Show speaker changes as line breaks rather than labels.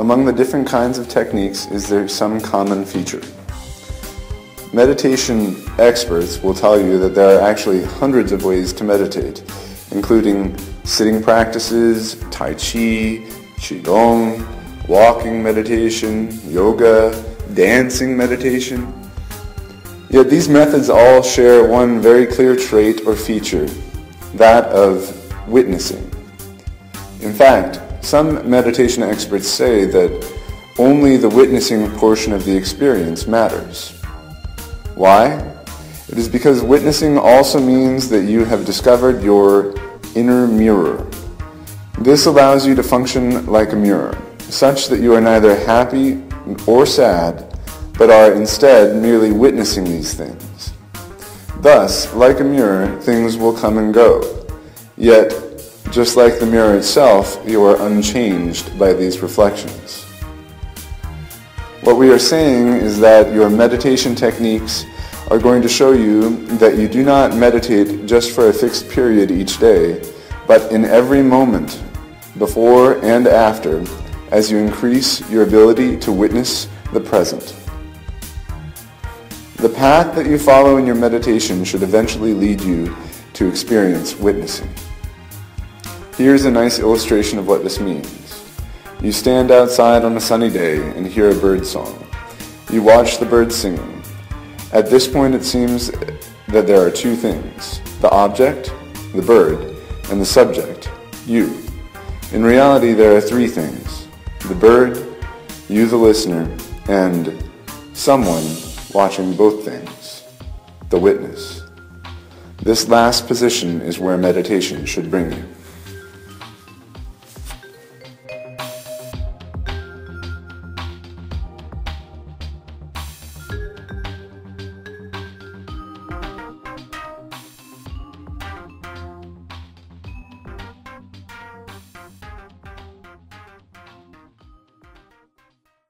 among the different kinds of techniques is there some common feature? Meditation experts will tell you that there are actually hundreds of ways to meditate, including sitting practices, Tai Chi, Qigong, walking meditation, yoga, dancing meditation. Yet these methods all share one very clear trait or feature, that of witnessing. In fact, some meditation experts say that only the witnessing portion of the experience matters. Why? It is because witnessing also means that you have discovered your inner mirror. This allows you to function like a mirror, such that you are neither happy or sad, but are instead merely witnessing these things. Thus, like a mirror, things will come and go. Yet, just like the mirror itself, you are unchanged by these reflections. What we are saying is that your meditation techniques are going to show you that you do not meditate just for a fixed period each day, but in every moment, before and after, as you increase your ability to witness the present. The path that you follow in your meditation should eventually lead you to experience witnessing. Here's a nice illustration of what this means. You stand outside on a sunny day and hear a bird song. You watch the birds singing. At this point it seems that there are two things, the object, the bird, and the subject, you. In reality there are three things, the bird, you the listener, and someone watching both things, the witness. This last position is where meditation should bring you.